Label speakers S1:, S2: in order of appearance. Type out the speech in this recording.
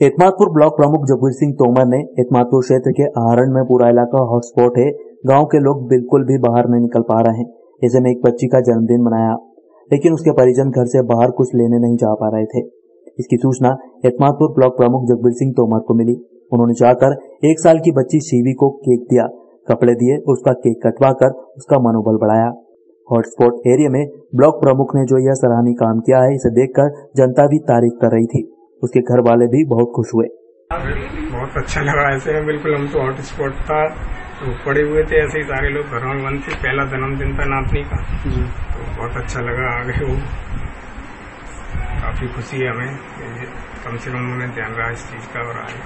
S1: Etmadpur block प्रमुख जगवीर सिंह तोमर ने एतमादपुर क्षेत्र के आहरण में पूरा इलाका हॉटस्पॉट है। गाँव के लोग बिल्कुल भी बाहर नहीं निकल पा रहे हैं। ऐसे में एक बच्ची का जन्मदिन मनाया। लेकिन उसके परिजन घर से बाहर कुछ लेने नहीं जा पा रहे थे। इसकी सूचना एतमादपुर ब्लॉक प्रमुख जगवीर सिंह तोमर को मिली। उन्होंने जाकर एक साल की बच्ची शिवी को केक दिया। कपड़े दिए, उसका केक कटवा कर उसका मनोबल बढ़ाया। हॉटस्पॉट एरिया में ब्लॉक प्रमुख ने जो यह सराहनीय काम किया है, इसे देखकर जनता भी तारीफ़ कर रही थी। उसके घर वाले भी बहुत खुश हुए।
S2: बहुत अच्छा लगा ऐसे में बिल्कुल हम तो हॉट स्पॉट था तो पड़े हुए थे ऐसे ही सारे लोग घर में बंद थे पहला जन्मदिन था नातनी का। तो बहुत अच्छा लगा आ गए वो काफ़ी खुशी है हमें कम से कम उन्होंने ध्यान रहा इस चीज़ का और आए।